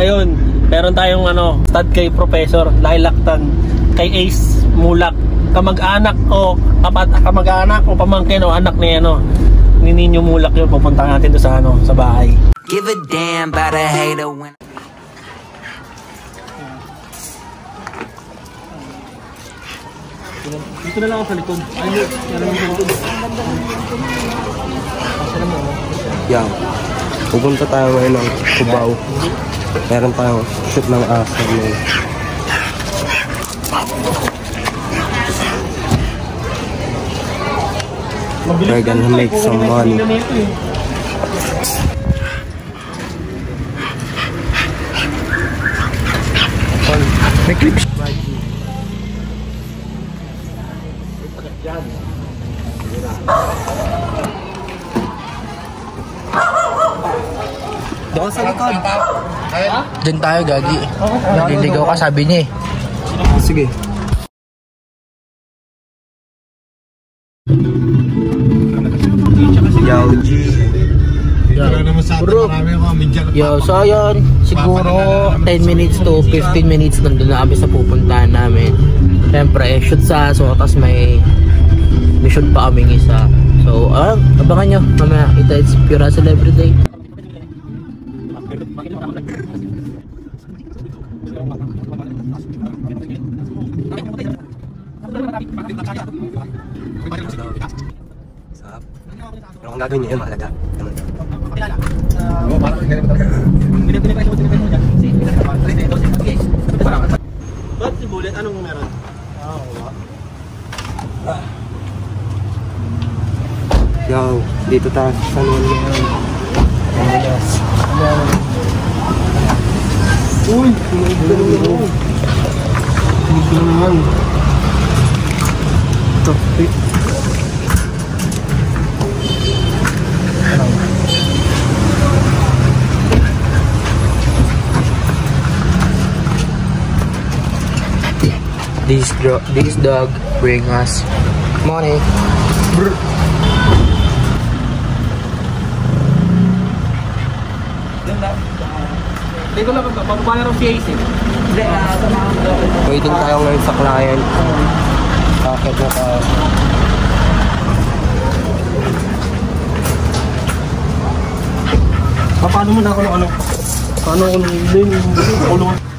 Ayun, meron tayong ano, stud kay Professor Lailaktan, kay Ace Mulak, kamag-anak o kapat kamag-anak o pamangkin o anak ni ano, ni Ninyo Mulak yun. Pupunta natin doon sa ano, sa bahay. Give a damn about a hater when Dito na lang ako sa likod. Ay, meron sa likod. Yan. Pupunta tayo ngayon ng Cubao. Meron tayong shoot ng asa ngayon. We're gonna make some money. May clips. Doon sa likod. Diyan tayo, Gagi. Naliligaw ka, sabi niya eh. Sige. Yao G. Bro, yo, so yun, siguro 10 minutes to 15 minutes nandun na kami sa pupuntahan namin. Siyempre, eh, shoot sa aso, tapos may mission pa kaming isa. So, ah, abangan nyo, mamaya, kita it's Pura Celebrity Day. Kung gagawin niyo yun, mahalaga. Ganun. Ba't si Bullet? Anong meron? Yo, dito tayo sa Juan ngayon. Uy, may ganun naman. Ganun This, dro- this dog bring us money. Dito lang, bababa na rin si Ace eh. Waiting tayo ngayon sa client. Bakit na tayo? Pa- Paano mo na ako ng ano? Paano ako ng din? Kulungan.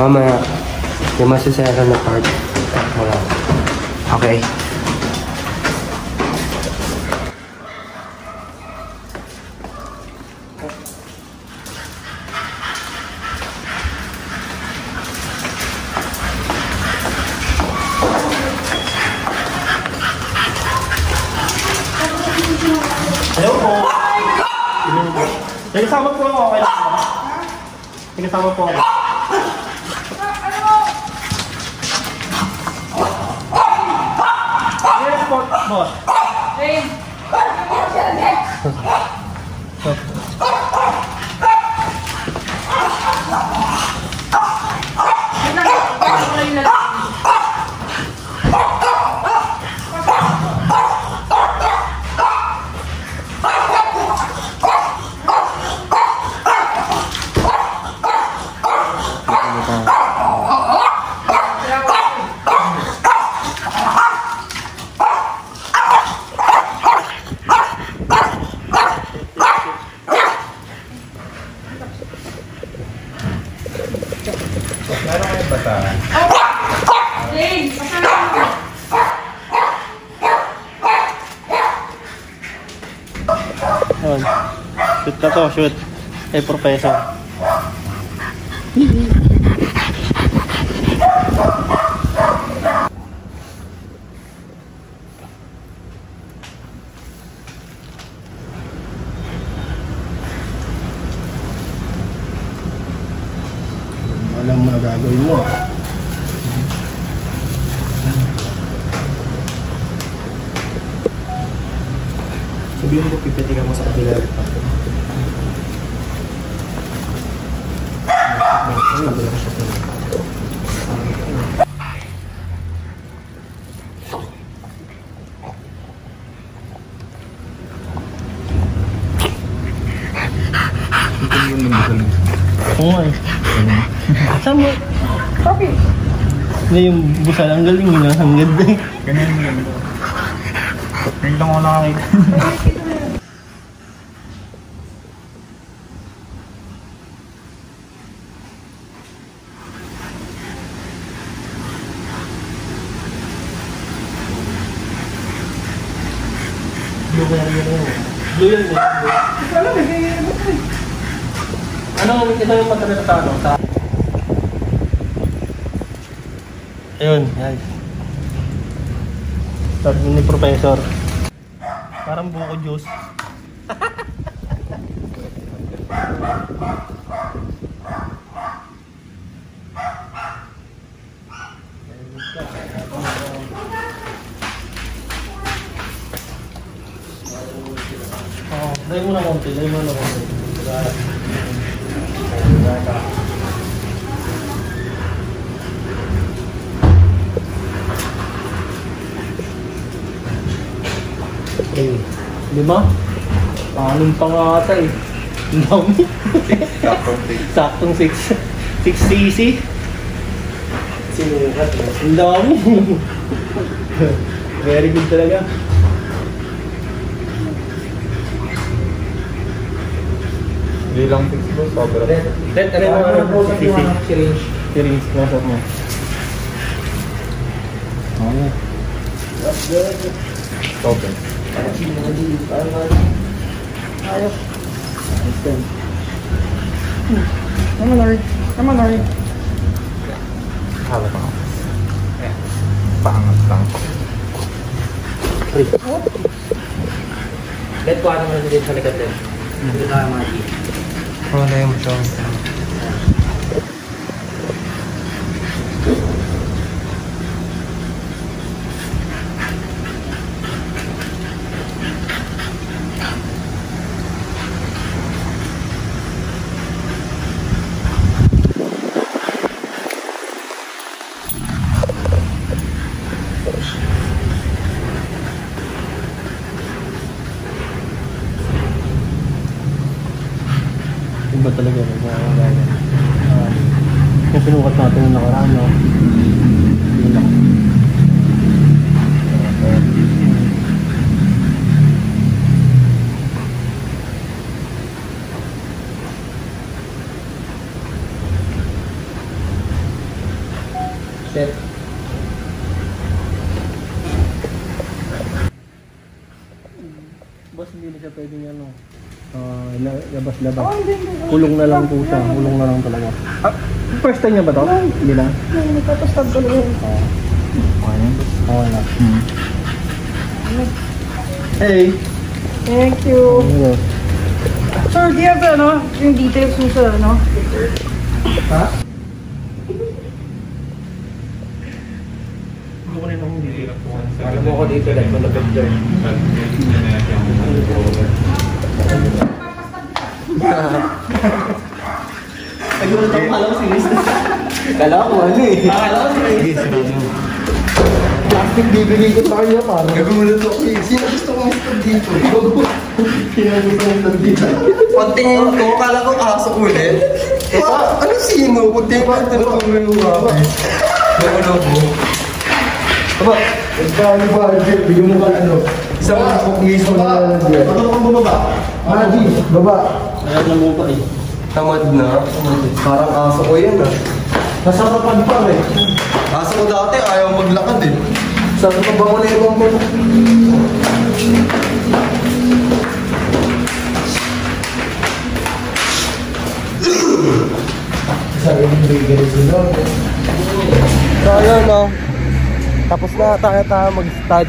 Mamaya, yung masasera na part. Wala. Okay. Hello po. May kasama po ako. Okay lang. May po ako. Yes po, boss. Na to, shoot. Eh, professor. Alam mo na gagawin mo. Sabihin mo, pipitigan mo sa kabila. Oo nga eh. Mo? Bakit? Hindi yung busal, ang galing yun. Ang ganda eh. Ganyan mo ganito. Ngayon lang ako nakakita. Blue yan eh. Ano, ito yung magkano sa ano? Ayun, guys. Sabi ni Professor. Parang buko juice. Oh, dahil mo na konti, dahil mo na konti. Okay. Di ba? Paano pa nga ata eh. Dami. Saktong 6. 6 cc. Sinukat mo. Ang dami. Very good talaga. Hindi lang fix mo, sobra. Ted, ano yung mga cc? Syringe. Syringe, close mo. Oo. Open. Hala pa ako. Pangat lang. Let ko ano mo din sa likod din. Hindi tayo mga Ano na yung ito? Iba talaga yung mga ganyan. Uh, yung sinukat natin yung nakaraan, no? Yun lang. Set. Boss, hindi na siya pwedeng ano. Ah, la- labas-labas. Kulong na lang po siya. Kulong na lang talaga. Ah, first time niya ba to? Hindi na. Okay na. Okay na. Hey! Thank you. Sir, do you have ano, yung details mo sa ano? Ha? Alam mo ko dito, mo na picture. Nagulat ako alam si Liz. Kala ko ano eh. Akala ko si Liz. Plastic bibigay ko sa kanya parang. Nagulat ako eh. Sino gusto ko gusto dito? Sino gusto mong dito? Pagtingin ko, kala ko aso ulit. Ano sino? Pagtingin ko, ano ko yung rapi? Ano ko? Aba, magkano ba? Bigyan mo ba ano? Isang cookies mo na lang dyan. Ano kang bumaba? Madi, baba. Ayaw na mo pa eh. Tamad na. Parang aso ko yan ah. Nasa kapag pa eh. Aso ko dati, ayaw maglakad eh. Saan ka ba ko na ibang mo? Sabi ng bigay sila. So ayun no. Tapos na tayo tayo mag-stud.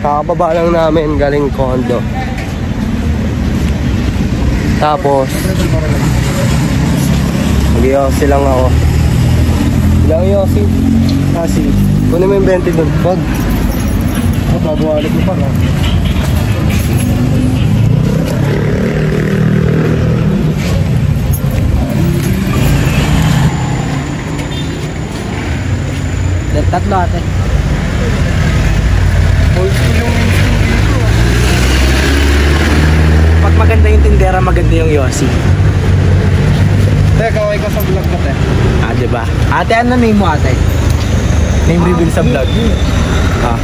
Kakababa lang namin galing condo. Tapos Mag-iossi lang ako. Ilang iossi? Kasi, kunin mo yung 20 doon. Wag. Ano, babawalag mo pa no? Tatlo ate. Yung ko. Pag maganda yung tindera, maganda yung Yossi. Teka, kaway ka sa vlog ko, te. Ah, di ba? Ate, ano name mo ate? Name reveal sa vlog. Ah.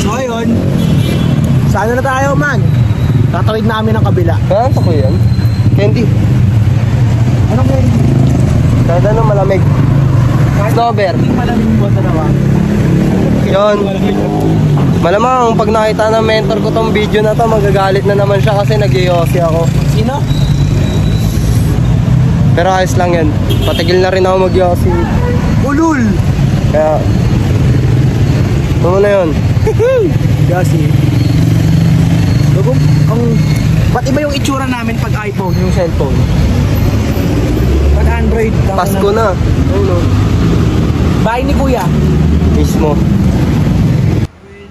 So, ayun. Sa ano na tayo, man? Tatawid namin ang kabila. Saan ko yan? Candy. Anong may Kahit ano, malamig. Snowber. malamig mo sa nawa? Yun. Malamang, pag nakita ng mentor ko tong video na to, magagalit na naman siya kasi nag ako. Sino? Pero ayos lang yan. Patigil na rin ako mag Ulul! Kaya, ano na yun? Yossi. Bago, ang... Ba't iba yung itsura namin pag iPhone, yung cellphone? Pag Android, Pasko na. Ayun o. Bahay ni Kuya. Mismo.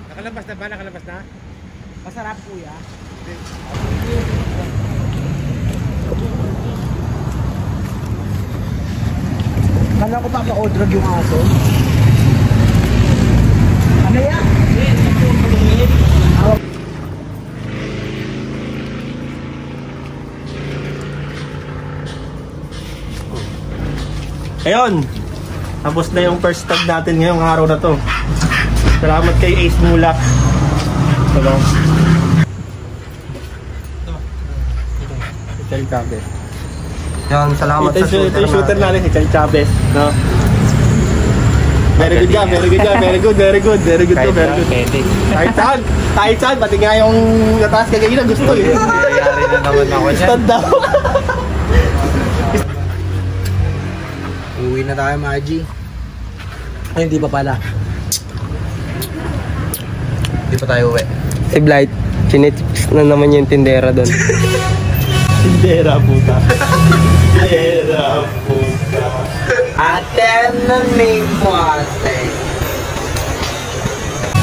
Nakalabas na ba? Nakalabas na? Masarap Kuya. Kala ko pa ma-odrog yung aso. Ano yan? Ayun. Tapos na yung first tag natin ngayong araw na to. Salamat kay Ace Mulak. Hello. Si Chel Chavez. Yan, salamat Ito, sa yung- ito shooter yung shooter natin. si Chel Chavez. No? Very good ka, very good ka, very good, very good, very good very good. Kahit saan, kahit saan, pati nga yung nataas kagaya gusto eh. Nangyayari na naman ako Stand daw. Na tayo, Maji. Ay, hindi pa pala. Hindi pa tayo uwi. Si Blight, chinitips na naman yung tindera doon. Tindera puta. Tindera puta. Ate, ano name mo, ate?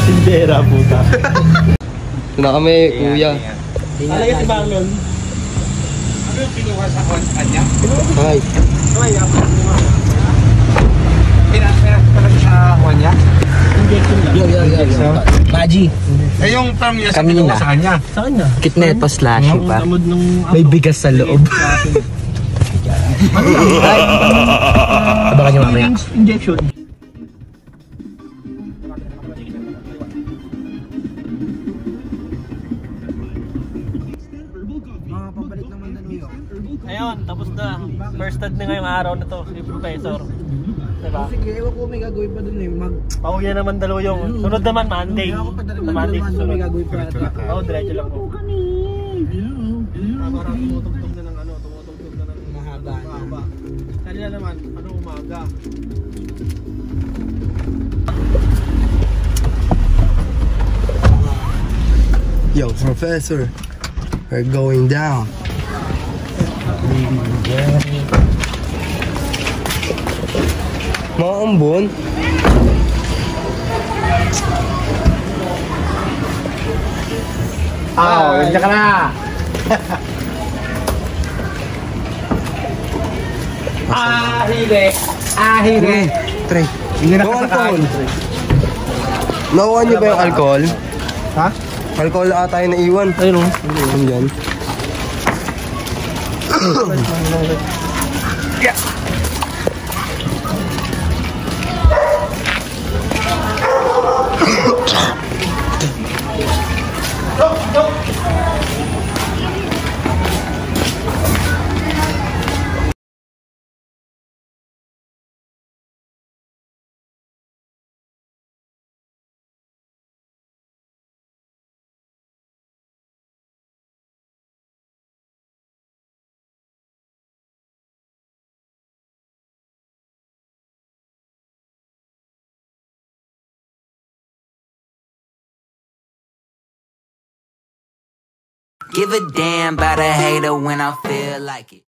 Tindera puta. Na kami, kuya. Alay si Bangon. Ay, Injection lang. Yo, yo, yo, yo. Maji, Eh yung term niya sa kinuha sa kanya. Sa kanya. kitneto slash Ang pa. May bigas sa loob. Ay! Abangan nyo mamaya. injection. Ayun, tapos na. First tag na ngayong araw na to, si Professor. Diba? Sige, ewan ko may gagawin pa dun eh. Mag... Pauwi na naman dalawa yung. Sunod naman, Monday. Monday susunod. may gagawin pa. Oo, oh, diretso lang po. Parang tumutugtog na ng ano, tumutugtog na ng Mahaba na. mahaba. Kanina naman, ano umaga. Yo, professor. We're going down. Mga ambon. Ah, nandiyan ka na. Ahire! Ahire! Tre. Hindi na No kasakain. alcohol. Nakuha niyo ba yung alcohol? Ha? Alcohol ata yung naiwan. Ayun o. Ayun yan. Give a damn about a hater when I feel like it.